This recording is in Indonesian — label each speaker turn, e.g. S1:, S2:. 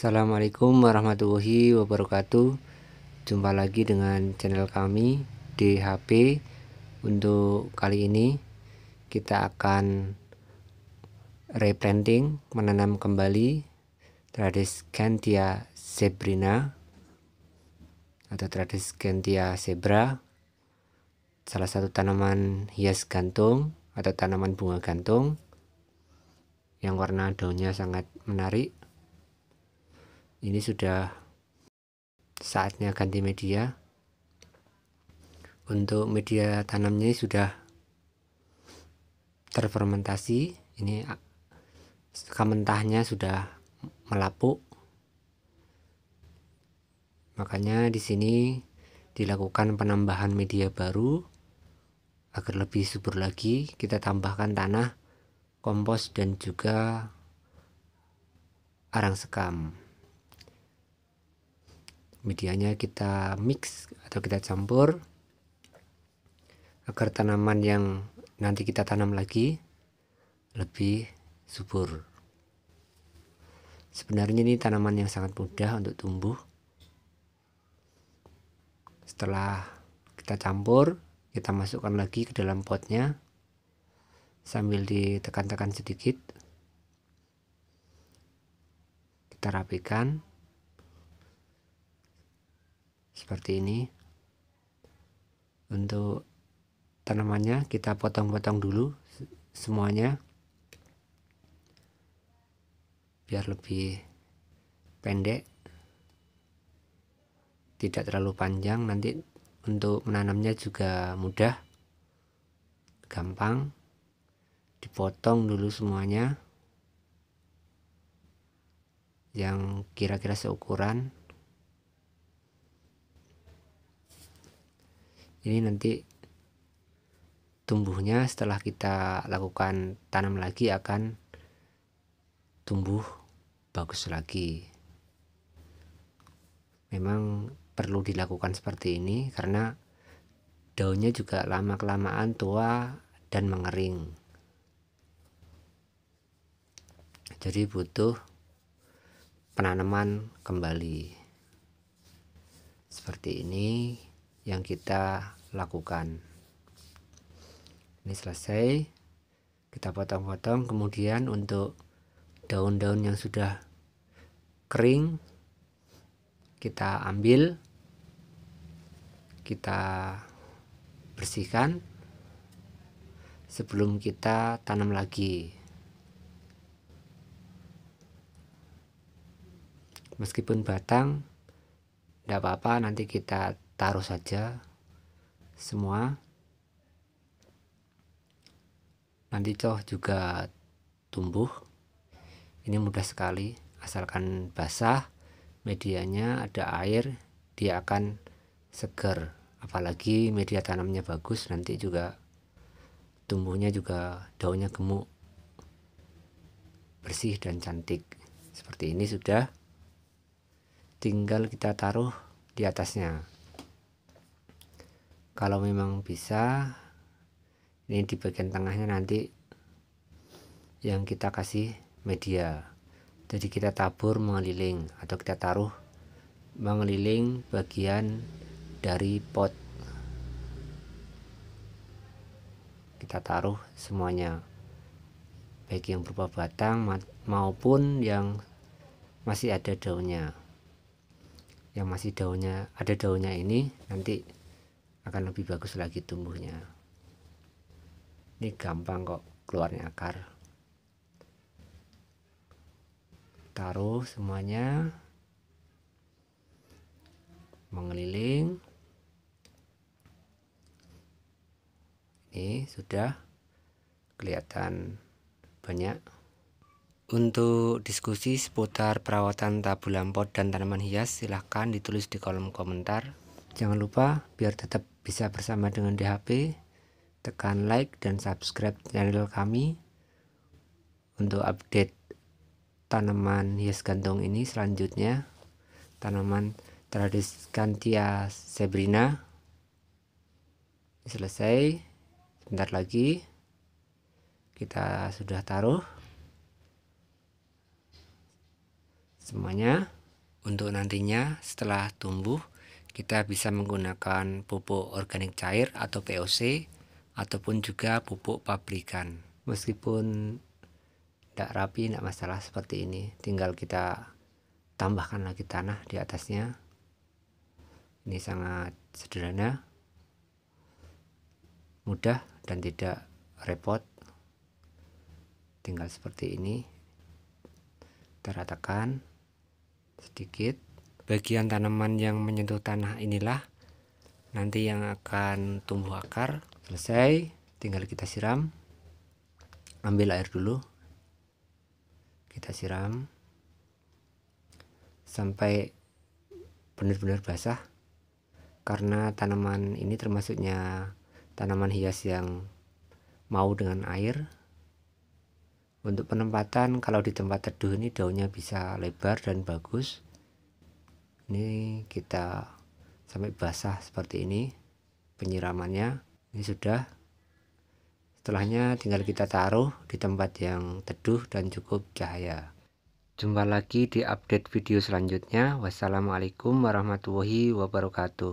S1: Assalamualaikum warahmatullahi wabarakatuh. Jumpa lagi dengan channel kami DHP Untuk kali ini kita akan replanting menanam kembali Tradescantia zebrina atau Tradescantia zebra. Salah satu tanaman hias gantung atau tanaman bunga gantung yang warna daunnya sangat menarik ini sudah saatnya ganti media. Untuk media tanamnya sudah terfermentasi. Ini mentahnya sudah melapuk. Makanya di sini dilakukan penambahan media baru agar lebih subur lagi. Kita tambahkan tanah kompos dan juga arang sekam medianya kita mix atau kita campur. Agar tanaman yang nanti kita tanam lagi lebih subur. Sebenarnya ini tanaman yang sangat mudah untuk tumbuh. Setelah kita campur kita masukkan lagi ke dalam potnya. Sambil ditekan-tekan sedikit. Kita rapikan seperti ini. Untuk tanamannya kita potong-potong dulu semuanya. Biar lebih pendek. Tidak terlalu panjang. Nanti untuk menanamnya juga mudah. Gampang. Dipotong dulu semuanya. Yang kira-kira seukuran ini nanti tumbuhnya setelah kita lakukan tanam lagi akan tumbuh bagus lagi. Memang perlu dilakukan seperti ini karena daunnya juga lama kelamaan tua dan mengering. Jadi butuh penanaman kembali. Seperti ini yang kita lakukan. Ini selesai. Kita potong-potong. Kemudian untuk daun-daun yang sudah kering kita ambil. Kita bersihkan. Sebelum kita tanam lagi. Meskipun batang tidak apa-apa. Nanti kita taruh saja semua. Nanti coh juga tumbuh. Ini mudah sekali asalkan basah medianya ada air dia akan segar. Apalagi media tanamnya bagus nanti juga tumbuhnya juga daunnya gemuk bersih dan cantik. Seperti ini sudah. Tinggal kita taruh di atasnya kalau memang bisa ini di bagian tengahnya nanti yang kita kasih media. Jadi kita tabur mengeliling atau kita taruh mengeliling bagian dari pot. Kita taruh semuanya baik yang berupa batang maupun yang masih ada daunnya. Yang masih daunnya ada daunnya ini nanti akan lebih bagus lagi tumbuhnya. Ini gampang kok keluarnya akar. Taruh semuanya. Mengeliling. Ini sudah kelihatan banyak. Untuk diskusi seputar perawatan tabu lampot dan tanaman hias silahkan ditulis di kolom komentar. Jangan lupa biar tetap bisa bersama dengan DHP, tekan like dan subscribe channel kami untuk update tanaman hias gantung ini selanjutnya. Tanaman Tradescantia zebrina selesai. Sebentar lagi kita sudah taruh semuanya. Untuk nantinya setelah tumbuh kita bisa menggunakan pupuk organik cair atau POC ataupun juga pupuk pabrikan. Meskipun tidak rapi tidak masalah seperti ini tinggal kita tambahkan lagi tanah di atasnya. Ini sangat sederhana mudah dan tidak repot. Tinggal seperti ini kita ratakan sedikit bagian tanaman yang menyentuh tanah inilah nanti yang akan tumbuh akar selesai tinggal kita siram. Ambil air dulu. Kita siram. Sampai benar-benar basah. Karena tanaman ini termasuknya tanaman hias yang mau dengan air. Untuk penempatan kalau di tempat teduh ini daunnya bisa lebar dan bagus ini kita sampai basah seperti ini penyiramannya ini sudah setelahnya tinggal kita taruh di tempat yang teduh dan cukup cahaya Jumpa lagi di update video selanjutnya. Wassalamualaikum warahmatullahi wabarakatuh.